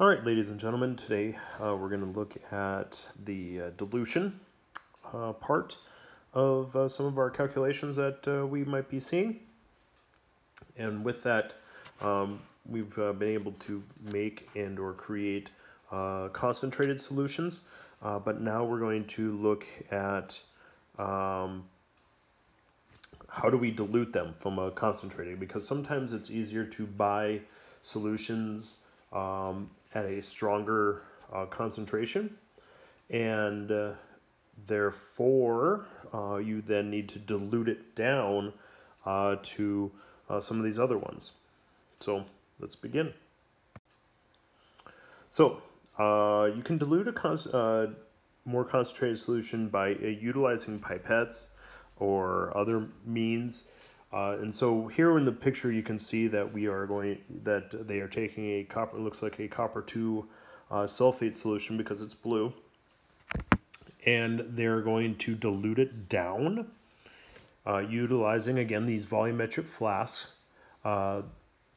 All right, ladies and gentlemen, today uh, we're going to look at the uh, dilution uh, part of uh, some of our calculations that uh, we might be seeing. And with that, um, we've uh, been able to make and or create concentrated solutions. but now we're going to look at um, how do we dilute them from a concentrated because sometimes it's easier to buy solutions um, at a stronger uh, concentration and uh, therefore uh, you then need to dilute it down uh, to uh, some of these other ones. So let's begin. So uh, you can dilute a con more concentrated solution by utilizing pipettes or other means. Uh, and so here in the picture, you can see that we are going, that they are taking a copper, looks like a copper 2 uh, sulfate solution because it's blue. And they're going to dilute it down uh, utilizing, again, these volumetric flasks. Uh,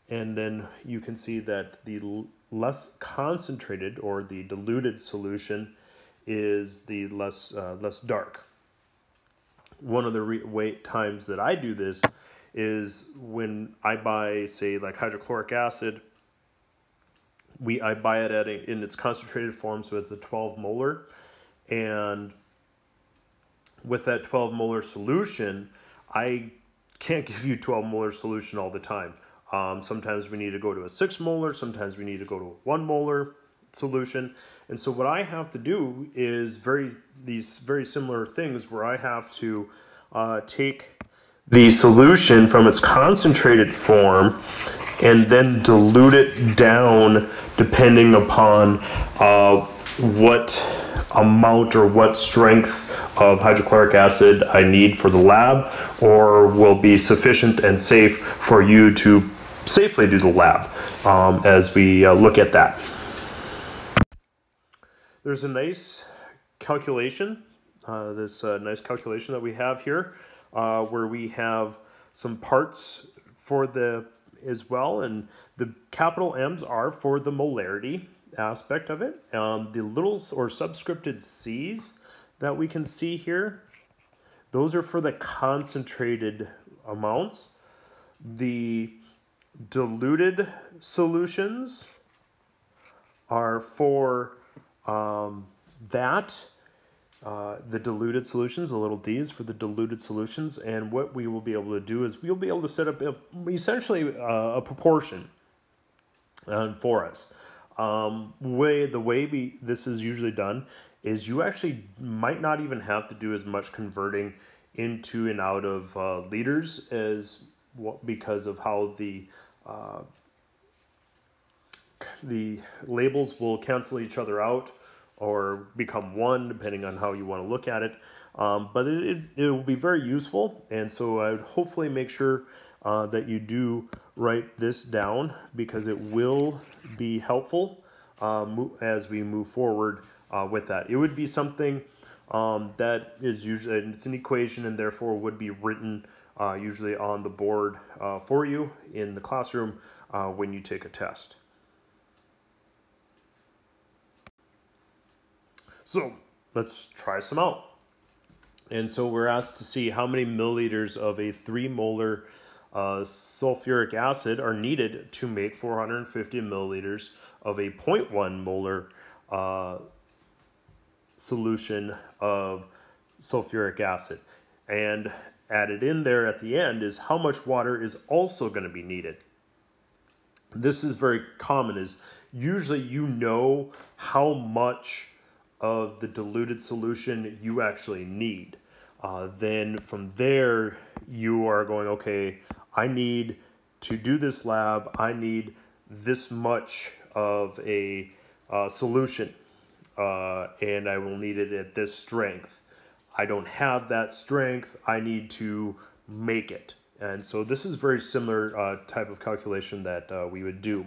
and then you can see that the less concentrated or the diluted solution is the less, uh, less dark. One of the way times that I do this is when I buy, say, like hydrochloric acid, we I buy it at a, in its concentrated form, so it's a 12 molar, and with that 12 molar solution, I can't give you 12 molar solution all the time. Um, sometimes we need to go to a 6 molar, sometimes we need to go to a 1 molar solution. And so what I have to do is very these very similar things where I have to uh, take the solution from its concentrated form and then dilute it down depending upon uh, what amount or what strength of hydrochloric acid I need for the lab or will be sufficient and safe for you to safely do the lab um, as we uh, look at that. There's a nice calculation, uh, this uh, nice calculation that we have here uh, where we have some parts for the as well, and the capital M's are for the molarity aspect of it. Um, the little or subscripted C's that we can see here, those are for the concentrated amounts. The diluted solutions are for um, that uh, the diluted solutions, the little d's for the diluted solutions. And what we will be able to do is we'll be able to set up a, essentially uh, a proportion uh, for us. Um, way The way we, this is usually done is you actually might not even have to do as much converting into and out of uh, liters as what, because of how the the labels will cancel each other out or become one, depending on how you want to look at it. Um, but it, it, it, will be very useful, and so I would hopefully make sure uh, that you do write this down because it will be helpful uh, as we move forward uh, with that. It would be something um, that is usually, it's an equation and therefore would be written uh, usually on the board uh, for you in the classroom uh, when you take a test. So let's try some out. And so we're asked to see how many milliliters of a 3 molar uh, sulfuric acid are needed to make 450 milliliters of a 0.1 molar uh, solution of sulfuric acid. And added in there at the end is how much water is also going to be needed. This is very common is usually you know how much of the diluted solution you actually need. Uh, then from there, you are going, okay, I need to do this lab, I need this much of a uh, solution, uh, and I will need it at this strength. I don't have that strength, I need to make it. And so this is very similar uh, type of calculation that uh, we would do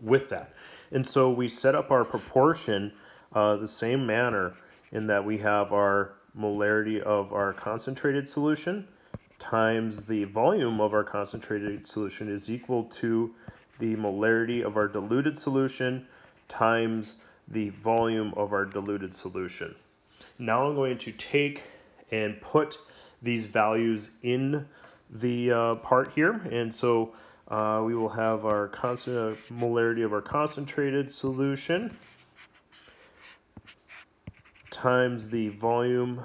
with that. And so we set up our proportion uh, the same manner in that we have our molarity of our concentrated solution times the volume of our concentrated solution is equal to the molarity of our diluted solution times the volume of our diluted solution. Now I'm going to take and put these values in the uh, part here. And so uh, we will have our constant uh, molarity of our concentrated solution times the volume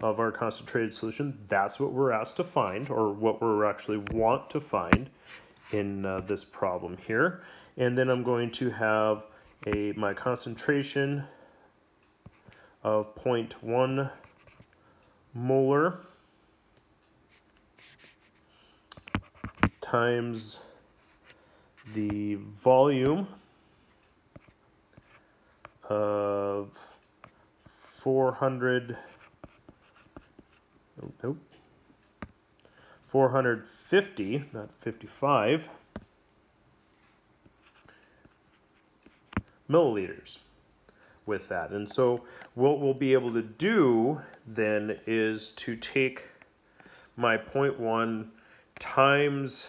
of our concentrated solution. That's what we're asked to find, or what we're actually want to find in uh, this problem here. And then I'm going to have a my concentration of 0.1 molar times the volume of 400 nope 450 not 55 milliliters with that. And so what we'll be able to do then is to take my 0.1 times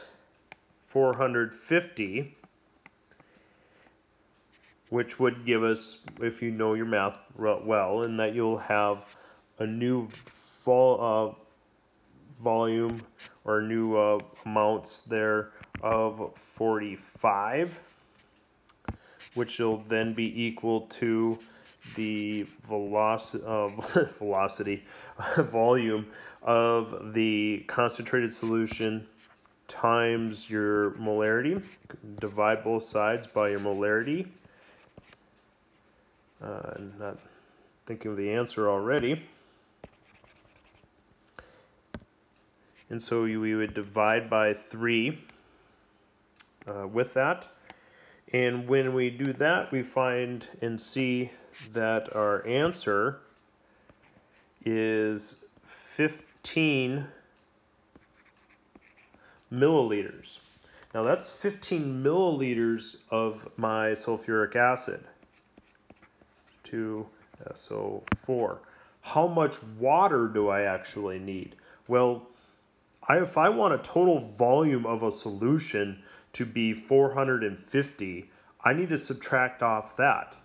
450 which would give us, if you know your math well, and that you'll have a new vol uh, volume or new uh, amounts there of 45, which will then be equal to the veloci uh, velocity volume of the concentrated solution times your molarity. Divide both sides by your molarity uh, not thinking of the answer already. And so we would divide by 3 uh, with that. And when we do that, we find and see that our answer is 15 milliliters. Now that's 15 milliliters of my sulfuric acid. 2SO4. How much water do I actually need? Well, I, if I want a total volume of a solution to be 450, I need to subtract off that.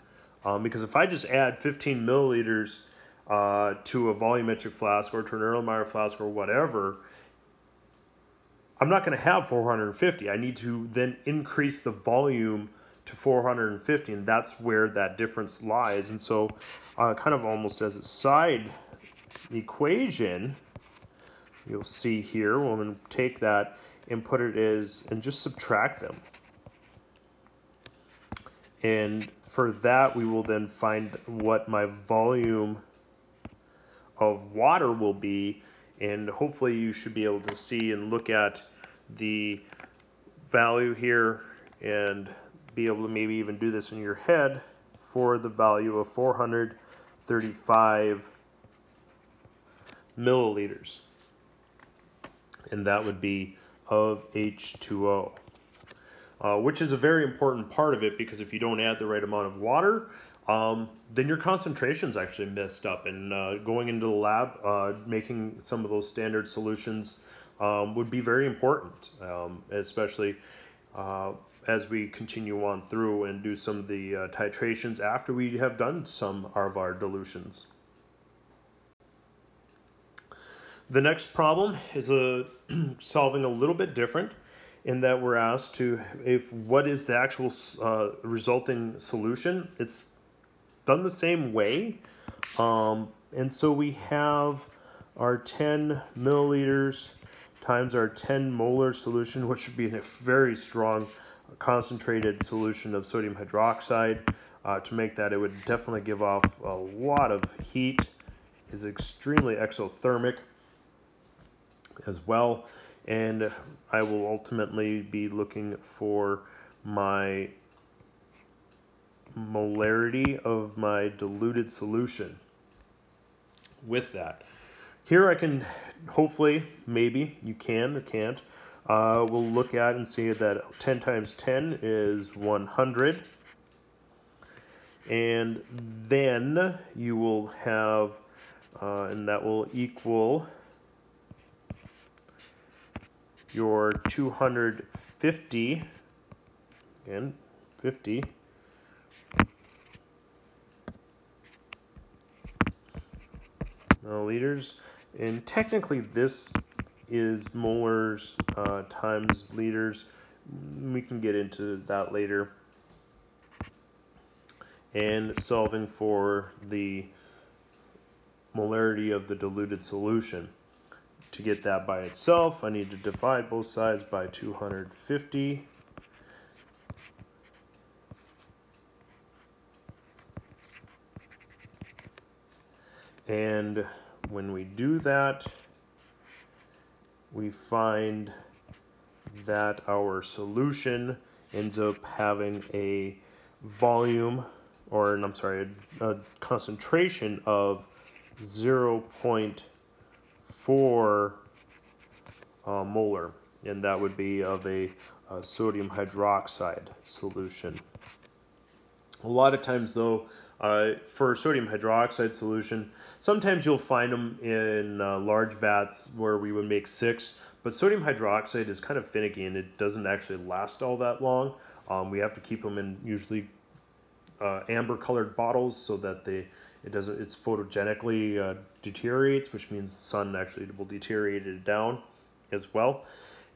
Um, because if I just add 15 milliliters uh, to a volumetric flask or to an Erlenmeyer flask or whatever, I'm not going to have 450. I need to then increase the volume to 450 and that's where that difference lies. And so uh, kind of almost as a side equation you'll see here to take that and put and just subtract them. And for that we will then find what my volume of water will be and hopefully you should be able to see and look at the value here and be able to maybe even do this in your head for the value of 435 milliliters. And that would be of H2O. Uh, which is a very important part of it because if you don't add the right amount of water, um, then your concentration is actually messed up. And uh, going into the lab, uh, making some of those standard solutions um, would be very important, um, especially uh, as we continue on through and do some of the uh, titrations after we have done some of our dilutions. The next problem is a, solving a little bit different in that we're asked to, if what is the actual uh, resulting solution, it's done the same way. Um, and so we have our 10 milliliters times our 10 molar solution, which would be a very strong concentrated solution of sodium hydroxide. Uh, to make that, it would definitely give off a lot of heat. is extremely exothermic as well. And I will ultimately be looking for my molarity of my diluted solution with that. Here I can, hopefully, maybe, you can or can't, uh, we'll look at and see that 10 times 10 is 100. And then you will have, uh, and that will equal your 250 and 50. milliliters. And technically this is molars uh, times liters. We can get into that later. And solving for the molarity of the diluted solution. To get that by itself, I need to divide both sides by 250. And when we do that, we find that our solution ends up having a volume, or I'm sorry, a, a concentration of 0.4 uh, molar, and that would be of a, a sodium hydroxide solution. A lot of times, though, uh, for sodium hydroxide solution, sometimes you'll find them in uh, large vats where we would make six, but sodium hydroxide is kind of finicky and it doesn't actually last all that long. Um, we have to keep them in usually uh, amber colored bottles so that they it doesn't it's photogenically uh, deteriorates, which means the sun actually will deteriorate it down as well.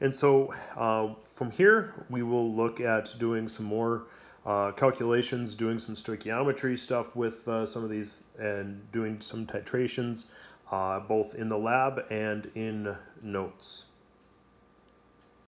And so uh, from here, we will look at doing some more uh, calculations, doing some stoichiometry stuff with uh, some of these, and doing some titrations, uh, both in the lab and in notes.